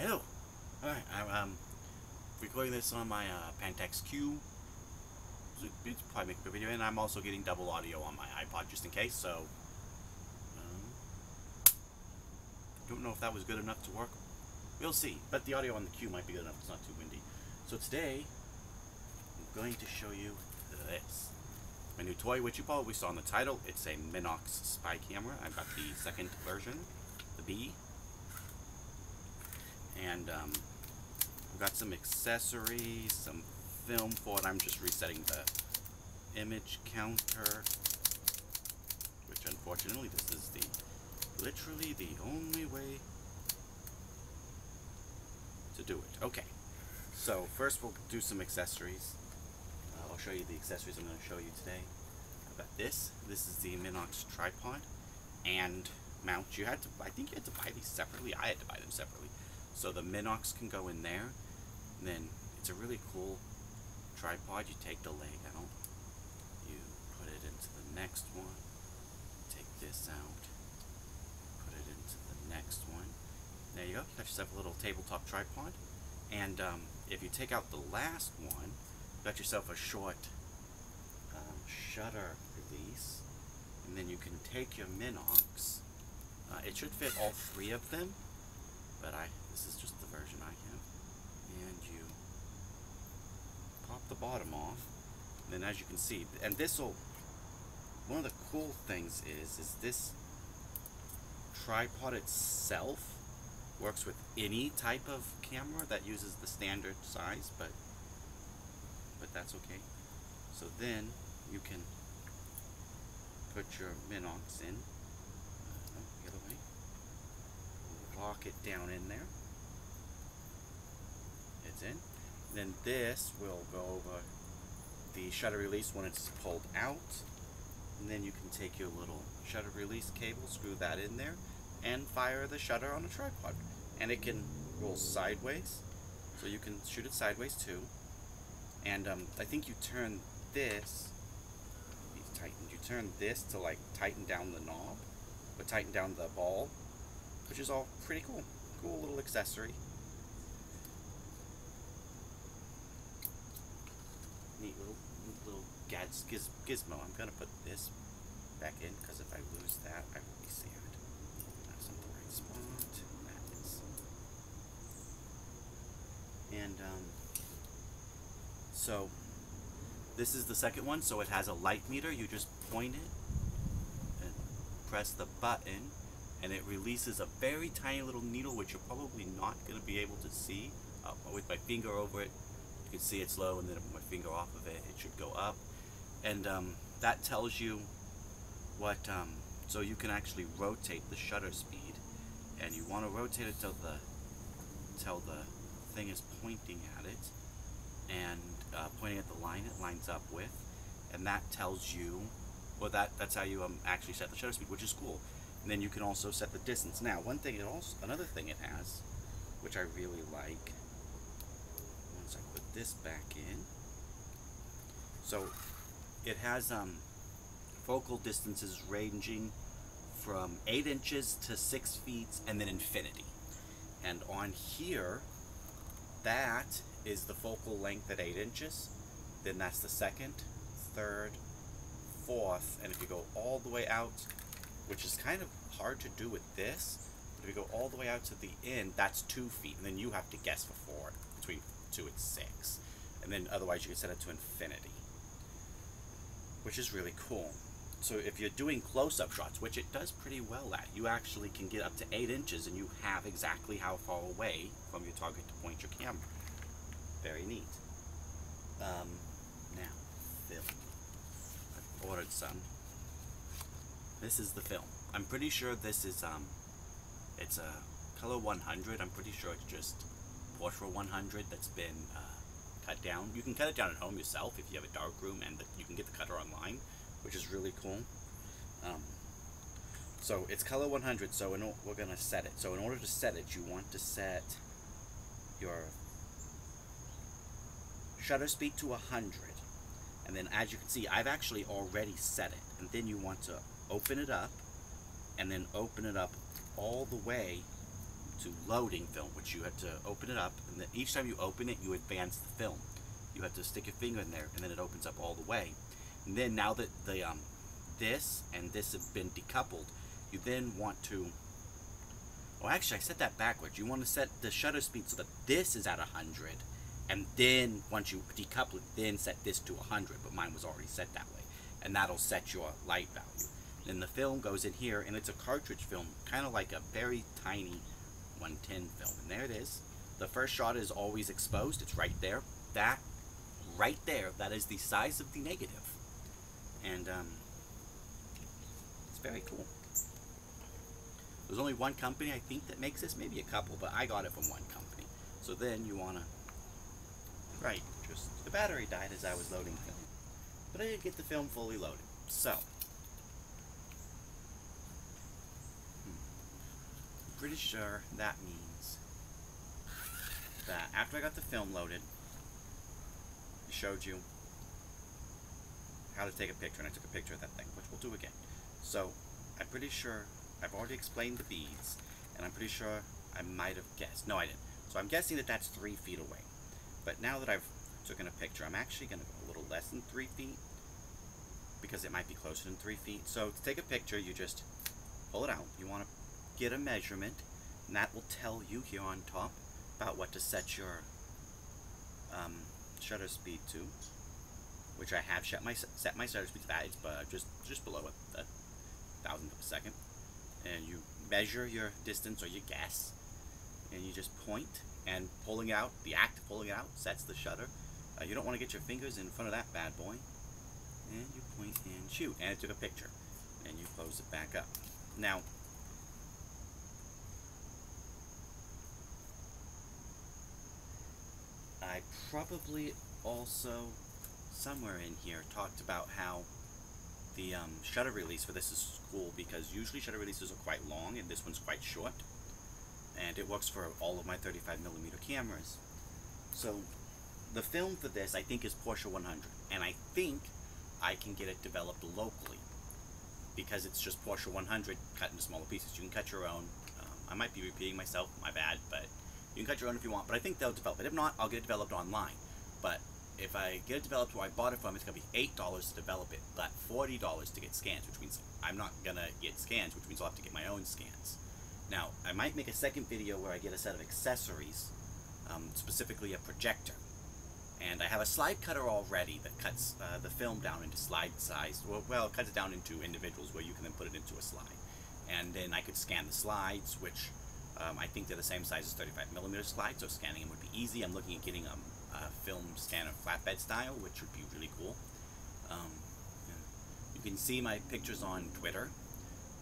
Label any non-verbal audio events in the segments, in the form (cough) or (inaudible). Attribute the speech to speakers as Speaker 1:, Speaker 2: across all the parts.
Speaker 1: Hello. Alright, I'm um, recording this on my uh, Pentax Q. It's probably make a video, and I'm also getting double audio on my iPod just in case, so... Um, don't know if that was good enough to work. We'll see, but the audio on the Q might be good enough, it's not too windy. So today, I'm going to show you this. My new toy, which you probably saw in the title, it's a Minox spy camera. I've got the second version, the B, and um, I've got some accessories, some film for it. I'm just resetting the image counter, which unfortunately this is the literally the only way to do it. Okay, so first we'll do some accessories. Uh, I'll show you the accessories I'm going to show you today. I've got this. This is the Minox tripod and mount. You had to, I think you had to buy these separately. I had to buy them separately. So the Minox can go in there. And then it's a really cool tripod. You take the leg out. You put it into the next one. Take this out. Put it into the next one. There you go. You got yourself a little tabletop tripod. And um, if you take out the last one, you got yourself a short um, shutter release. And then you can take your Minox. Uh, it should fit all three of them but I this is just the version I have. And you pop the bottom off. And then as you can see and this will one of the cool things is is this tripod itself works with any type of camera that uses the standard size but but that's okay. So then you can put your Minox in uh, the other way. Lock it down in there. In. Then this will go over the shutter release when it's pulled out. And then you can take your little shutter release cable, screw that in there, and fire the shutter on a tripod. And it can roll sideways, so you can shoot it sideways too. And um, I think you turn this, tightened, you turn this to like tighten down the knob, but tighten down the ball which is all pretty cool. Cool little accessory. Neat little, gads, giz, gizmo. I'm gonna put this back in because if I lose that, I will be sad. That's not the right spot. That is. And um, so this is the second one. So it has a light meter. You just point it and press the button and it releases a very tiny little needle which you're probably not going to be able to see uh, with my finger over it you can see it's low and then my finger off of it it should go up and um, that tells you what um, so you can actually rotate the shutter speed. And you want to rotate it till the till the thing is pointing at it and uh, pointing at the line it lines up with. And that tells you well that that's how you um, actually set the shutter speed which is cool. And then you can also set the distance. Now, one thing it also, another thing it has, which I really like, once I put this back in, so it has um, focal distances ranging from 8 inches to 6 feet and then infinity. And on here, that is the focal length at 8 inches. Then that's the second, third, fourth, and if you go all the way out which is kind of hard to do with this. But if you go all the way out to the end, that's two feet, and then you have to guess for four. Between two and six. And then otherwise you can set it to infinity. Which is really cool. So if you're doing close-up shots, which it does pretty well at, you actually can get up to 8 inches and you have exactly how far away from your target to point your camera. Very neat. Um, now, film. I've ordered some. This is the film. I'm pretty sure this is, um, it's a color 100. I'm pretty sure it's just Portra 100 that's been uh, cut down. You can cut it down at home yourself if you have a dark room, and the, you can get the cutter online, which is really cool. Um, so it's color 100, so in, we're going to set it. So in order to set it, you want to set your shutter speed to 100. And then as you can see, I've actually already set it. And then you want to open it up and then open it up all the way to loading film, which you have to open it up, and then each time you open it, you advance the film. You have to stick your finger in there, and then it opens up all the way. And then now that the um, this and this have been decoupled, you then want to. Oh, actually, I set that backwards. You want to set the shutter speed so that this is at 100, and then once you decouple it, then set this to 100. But mine was already set that way, and that'll set your light value. Then the film goes in here, and it's a cartridge film, kind of like a very tiny 110 film. And there it is. The first shot is always exposed. It's right there. That, right there, that is the size of the negative. And um, it's very cool. There's only one company I think that makes this, maybe a couple, but I got it from one company. So then you wanna, right? Just the battery died as I was loading film, but I did get the film fully loaded. So pretty sure that means that after I got the film loaded, it showed you how to take a picture, and I took a picture of that thing, which we'll do again. So, I'm pretty sure I've already explained the beads, and I'm pretty sure I might have guessed. No, I didn't. So I'm guessing that that's three feet away. But now that I've taken a picture, I'm actually going to go a little less than three feet, because it might be closer than three feet. So to take a picture, you just pull it out. You want to get a measurement, and that will tell you here on top about what to set your um, shutter speed to, which I have set my set my shutter speed to that. It's uh, just just below a, a thousandth of a second, and you measure your distance or your guess, and you just point and pulling out the act of pulling it out sets the shutter. Uh, you don't want to get your fingers in front of that bad boy, and you point and shoot, and it took a picture, and you close it back up. Now I probably also somewhere in here talked about how the um, shutter release for this is cool because usually shutter releases are quite long and this one's quite short. And it works for all of my 35 millimeter cameras. So the film for this I think is Portra 100 and I think I can get it developed locally because it's just Portra 100 cut into smaller pieces. You can cut your own. Um, I might be repeating myself my bad but you can cut your own if you want, but I think they'll develop it. If not, I'll get it developed online. But if I get it developed where I bought it from, it's going to be $8 to develop it, but $40 to get scans, which means I'm not going to get scans, which means I'll have to get my own scans. Now, I might make a second video where I get a set of accessories, um, specifically a projector. And I have a slide cutter already that cuts uh, the film down into slide size. Well, well, cuts it down into individuals where you can then put it into a slide. And then I could scan the slides, which um, I think they're the same size as 35 millimeter slides, so scanning them would be easy. I'm looking at getting um, a film scanner flatbed style, which would be really cool. Um, you can see my pictures on Twitter.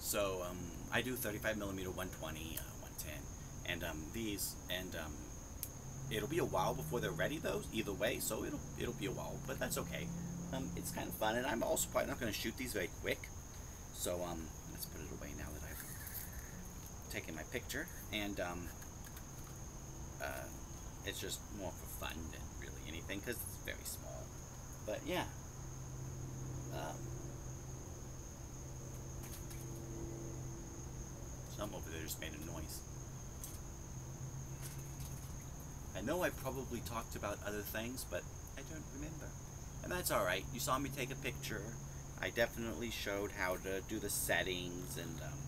Speaker 1: So um, I do 35 millimeter, 120, uh, 110, and um, these, and um, it'll be a while before they're ready. though, either way, so it'll it'll be a while, but that's okay. it's kind of fun, and I'm also probably not going to shoot these very quick. So let's put it away now that I've my picture and um, uh, it's just more for fun than really anything because it's very small. But yeah. Um, some over there just made a noise. I know I probably talked about other things, but I don't remember. And that's alright. You saw me take a picture. I definitely showed how to do the settings and um,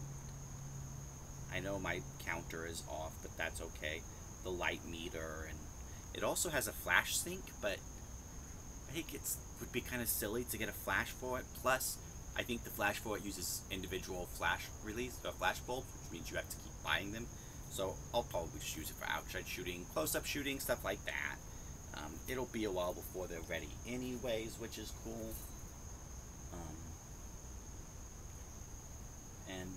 Speaker 1: I know my counter is off, but that's okay. The light meter, and it also has a flash sync, but I think it would be kind of silly to get a flash for it. Plus, I think the flash for it uses individual flash release, or flash bulbs, which means you have to keep buying them. So I'll probably just use it for outside shooting, close-up shooting, stuff like that. Um, it'll be a while before they're ready anyways, which is cool. Um,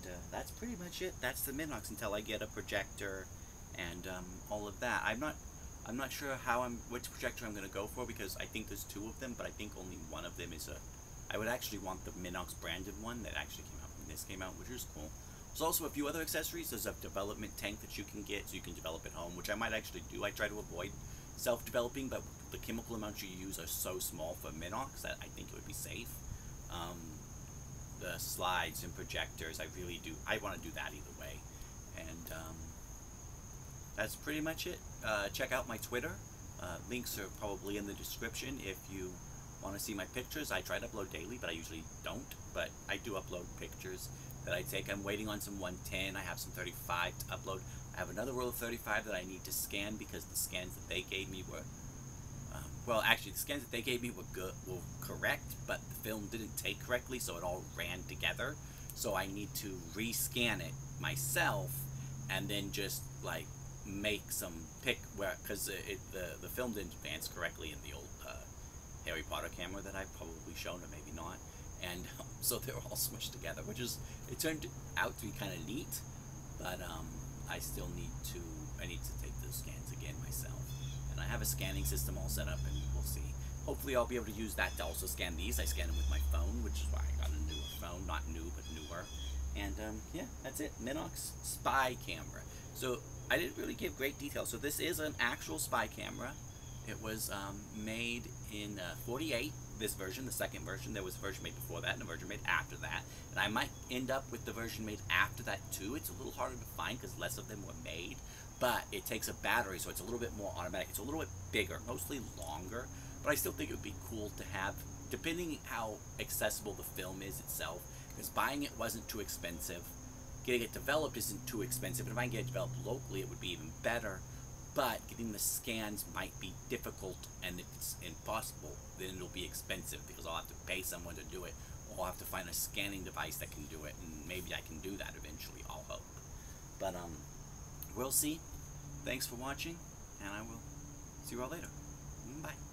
Speaker 1: and uh, that's pretty much it. That's the Minox until I get a projector and um, all of that. I'm not I'm not sure how I'm which projector I'm going to go for because I think there's two of them, but I think only one of them is a. I would actually want the Minox branded one that actually came out when this came out, which is cool. There's also a few other accessories. There's a development tank that you can get so you can develop at home, which I might actually do. I try to avoid self-developing, but the chemical amounts you use are so small for Minox that I think it would be safe. Um, the slides and projectors. I really do. I want to do that either way. And um, that's pretty much it. Uh, check out my Twitter. Uh, links are probably in the description if you want to see my pictures. I try to upload daily, but I usually don't. But I do upload pictures that I take. I'm waiting on some 110. I have some 35 to upload. I have another roll of 35 that I need to scan because the scans that they gave me were well, actually, the scans that they gave me were good, were correct, but the film didn't take correctly, so it all ran together. So I need to rescan it myself, and then just like make some pick where because the the film didn't advance correctly in the old uh, Harry Potter camera that I've probably shown, or maybe not, and um, (laughs) so they were all smushed together, which is it turned out to be kind of neat, but um, I still need to I need to take those scans again myself and I have a scanning system all set up and we'll see. Hopefully I'll be able to use that to also scan these. I scan them with my phone, which is why I got a newer phone. Not new, but newer. And um, yeah, that's it. Minox spy camera. So I didn't really give great detail. So this is an actual spy camera. It was um, made in uh, 48, this version, the second version. There was a version made before that and a version made after that. And I might end up with the version made after that too. It's a little harder to find because less of them were made but it takes a battery, so it's a little bit more automatic. It's a little bit bigger, mostly longer, but I still think it would be cool to have, depending how accessible the film is itself, because buying it wasn't too expensive. Getting it developed isn't too expensive, and if I can get it developed locally, it would be even better. But getting the scans might be difficult, and if it's impossible, then it'll be expensive because I'll have to pay someone to do it, or I'll have to find a scanning device that can do it, and maybe I can do that eventually. I'll hope. But um, we'll see. Thanks for watching, and I will see you all later. Bye.